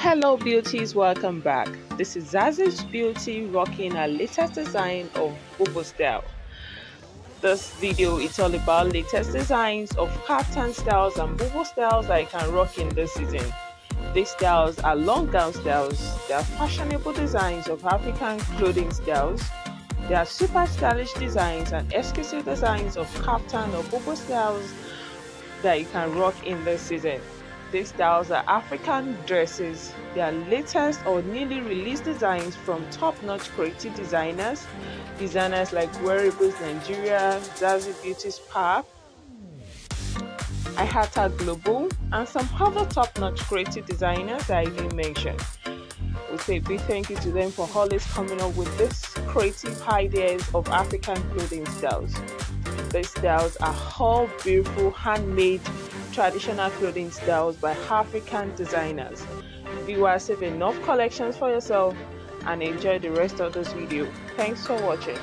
Hello beauties, welcome back. This is Zazi's Beauty rocking our latest design of Bubu style. This video is all about latest designs of kaftan styles and Bubu styles that you can rock in this season. These styles are long gown styles, they are fashionable designs of African clothing styles. They are super stylish designs and exclusive designs of kaftan or Bubu styles that you can rock in this season. These styles are African dresses. They are latest or newly released designs from top-notch creative designers, designers like Wearables Nigeria, Zazie Beauty Spark, Ihata Global, and some other top-notch creative designers I didn't mention. We say a big thank you to them for always coming up with these creative ideas of African clothing styles. These styles are all beautiful handmade traditional clothing styles by African designers. Viewers save enough collections for yourself and enjoy the rest of this video. Thanks for watching.